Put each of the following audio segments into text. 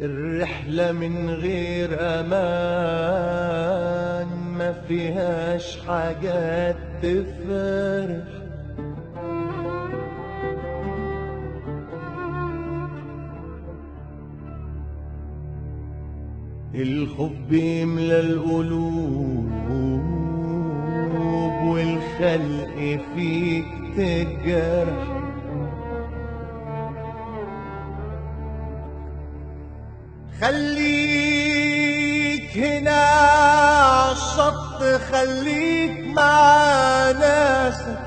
الرحلة من غير أمان ما فيهاش حاجات تفرح. الحب يملى القلوب والخلق فيك تجرح. خليك هنا عالشط خليك مع ناسك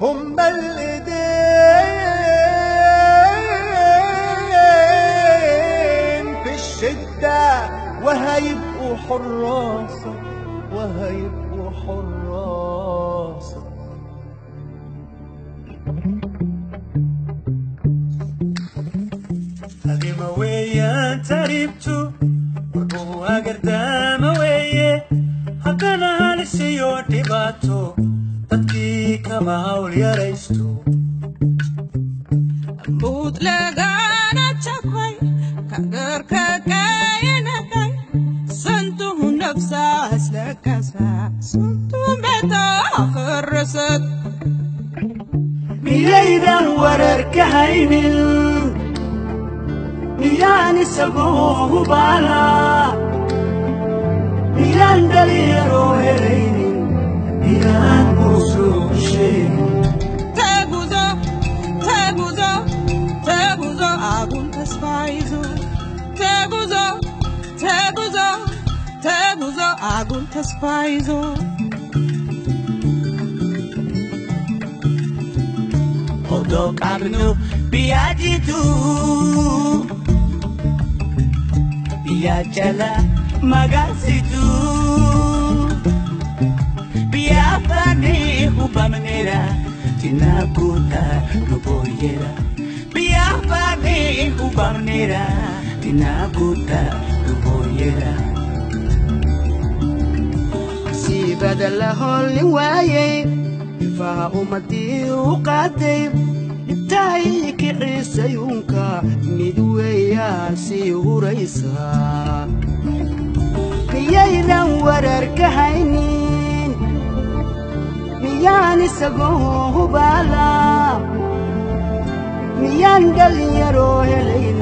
هما الإيدين في الشدة وهيبقوا حراسك وهيبقوا حراسك taribtu Wabu agartama weye Hakkana halisiyo dhibaato Dadkii kama hawl yaraystu Mutlaqaana chakway Kagar kakayinakay Santuhu nafsa aslakasa Suntu meta akhirasat Miyaydan wararka haymin miyaan isagu hubaanaa miyaan dhalinyaroo helaynin miyaan kuusoo sheegin teguzo agun tasfaizo Odo kabnu biajitu biyya jala magaalsitu. Biyya afaanii hubamneera jinaa gootaa lubooyeera. Biyya afaanii hubamneera jinaa gootaa lubooyeera. Si badala hoolni waayee fa'aa ummatii u qaatee. Hubaala miyaan dhalinyaroo helaynin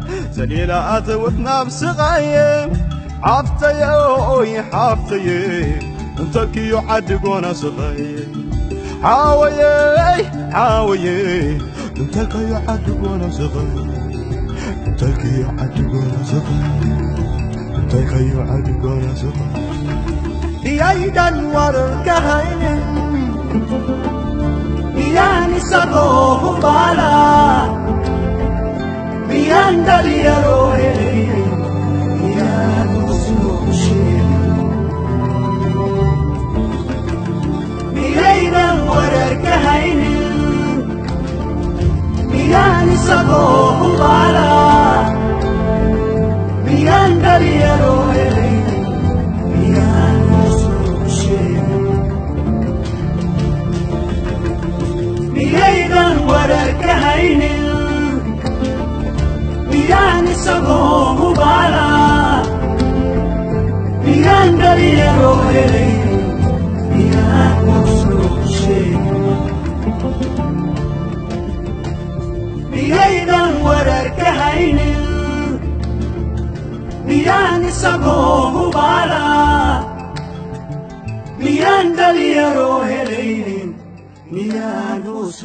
زليل ات وثنا بسقاية حفتي أوي حفتي أنت كي يعدقونا سقاية حاوية حاوية أنت كي يعدقونا سقاية أنت كي يعدقونا سقاية أنت كي يعدقونا سقاية miyaydan warar ka haynin miyaan isagoo hubaala miyaan dhalinyaroo helaynin miyaan hoos loo sheegin miyaydan warar ka haynin miyaan isagoo hubaala miyaan dhalinyaroo helaynin miyaan hoos loo sheegin miyaydan warar ka haynin miyaan isagoo hubaala miyaan dhalinyaroo helaynin miyaan hoos